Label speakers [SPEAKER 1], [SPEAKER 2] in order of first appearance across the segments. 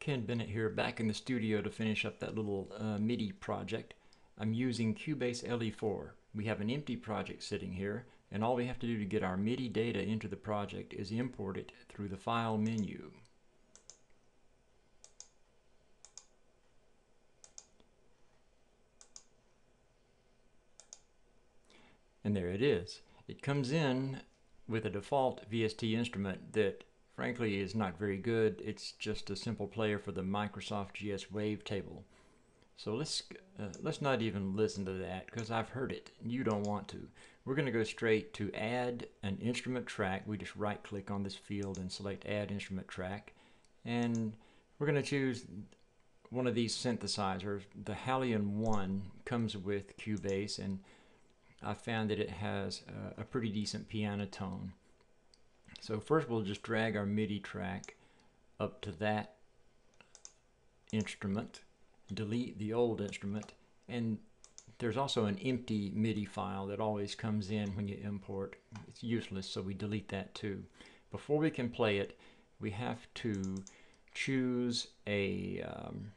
[SPEAKER 1] Ken Bennett here, back in the studio to finish up that little uh, MIDI project. I'm using Cubase LE4. We have an empty project sitting here, and all we have to do to get our MIDI data into the project is import it through the File menu. And there it is. It comes in with a default VST instrument that frankly is not very good. It's just a simple player for the Microsoft GS Wavetable. So let's uh, let's not even listen to that because I've heard it. You don't want to. We're going to go straight to add an instrument track. We just right click on this field and select add instrument track and we're going to choose one of these synthesizers. The Halion 1 comes with Cubase and I found that it has a pretty decent piano tone. So first we'll just drag our MIDI track up to that instrument, delete the old instrument, and there's also an empty MIDI file that always comes in when you import. It's useless, so we delete that too. Before we can play it, we have to choose a um,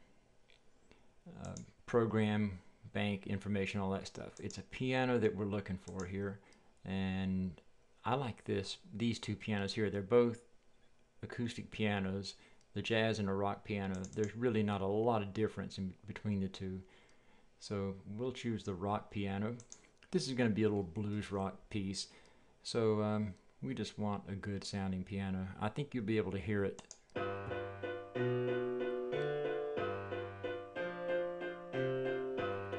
[SPEAKER 1] uh, program, bank, information, all that stuff. It's a piano that we're looking for here, and I like this, these two pianos here. They're both acoustic pianos, the jazz and the rock piano. There's really not a lot of difference in between the two. So we'll choose the rock piano. This is going to be a little blues rock piece. So um, we just want a good sounding piano. I think you'll be able to hear it.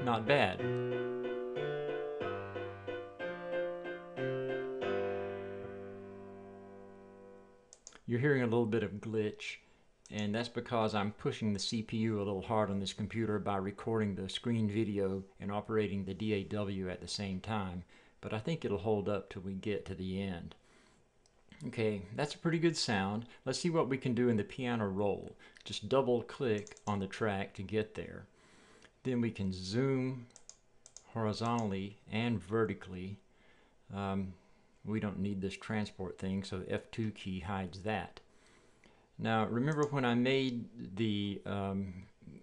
[SPEAKER 1] Not bad. You're hearing a little bit of glitch and that's because I'm pushing the CPU a little hard on this computer by recording the screen video and operating the DAW at the same time but I think it'll hold up till we get to the end. Okay, that's a pretty good sound. Let's see what we can do in the piano roll. Just double click on the track to get there. Then we can zoom horizontally and vertically. Um, we don't need this transport thing, so the F2 key hides that. Now remember when I made the um,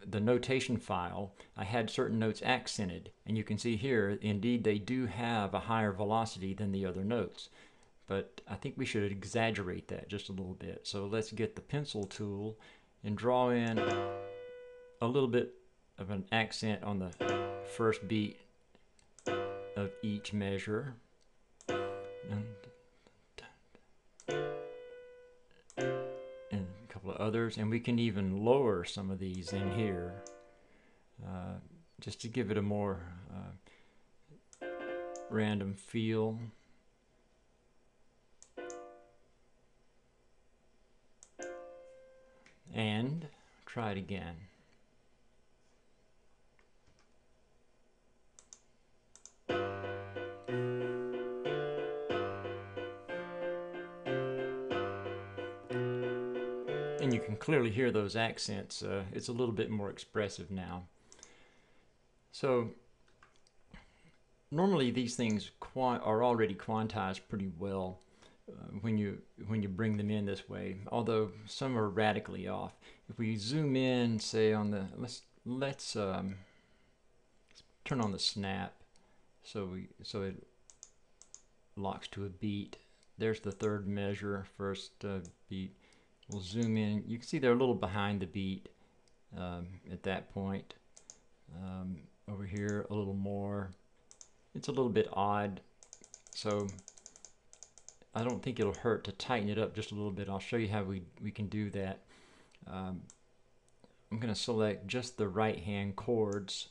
[SPEAKER 1] the notation file, I had certain notes accented, and you can see here, indeed they do have a higher velocity than the other notes. But I think we should exaggerate that just a little bit. So let's get the pencil tool and draw in a little bit of an accent on the first beat of each measure and, a couple of others and we can even lower some of these in here uh, just to give it a more uh, random feel. And try it again and you can clearly hear those accents. Uh, it's a little bit more expressive now. So normally these things are already quantized pretty well uh, when you when you bring them in this way. Although some are radically off. If we zoom in, say on the let's let's um, turn on the snap, so we so it locks to a beat. There's the third measure, first uh, beat We'll zoom in. You can see they're a little behind the beat um, at that point. Um, over here a little more. It's a little bit odd. So I don't think it'll hurt to tighten it up just a little bit. I'll show you how we, we can do that. Um, I'm going to select just the right hand chords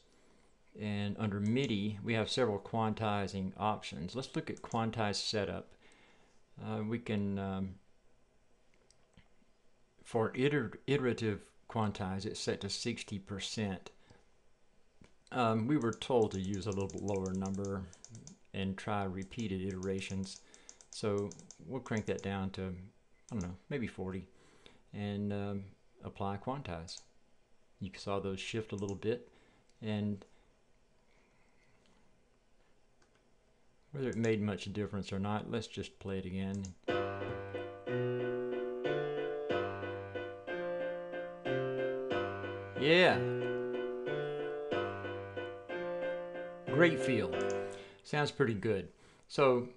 [SPEAKER 1] and under MIDI we have several quantizing options. Let's look at quantize setup. Uh, we can um, for iter iterative quantize, it's set to 60%. Um, we were told to use a little bit lower number and try repeated iterations. So we'll crank that down to, I don't know, maybe 40 and um, apply quantize. You saw those shift a little bit and whether it made much difference or not, let's just play it again. Yeah. Great feel. Sounds pretty good. So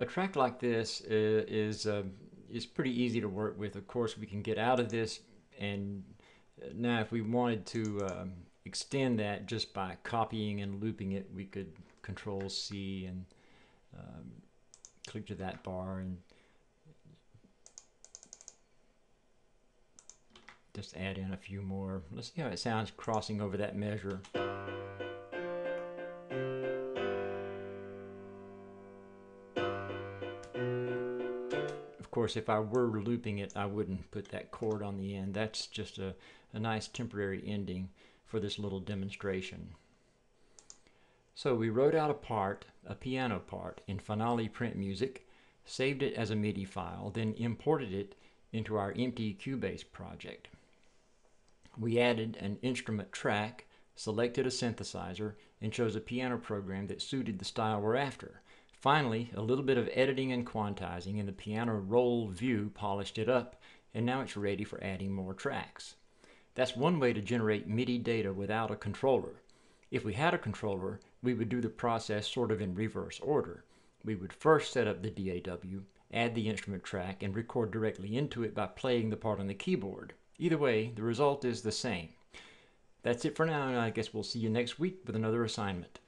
[SPEAKER 1] a track like this is is, uh, is pretty easy to work with. Of course, we can get out of this and uh, now if we wanted to um, extend that just by copying and looping it, we could control C and um, click to that bar and just add in a few more. Let's see how it sounds crossing over that measure. Of course, if I were looping it, I wouldn't put that chord on the end. That's just a, a nice temporary ending for this little demonstration. So we wrote out a part, a piano part, in Finale Print Music, saved it as a MIDI file, then imported it into our empty Cubase project. We added an instrument track, selected a synthesizer, and chose a piano program that suited the style we're after. Finally, a little bit of editing and quantizing and the piano roll view polished it up, and now it's ready for adding more tracks. That's one way to generate MIDI data without a controller. If we had a controller, we would do the process sort of in reverse order. We would first set up the DAW, add the instrument track, and record directly into it by playing the part on the keyboard. Either way, the result is the same. That's it for now, and I guess we'll see you next week with another assignment.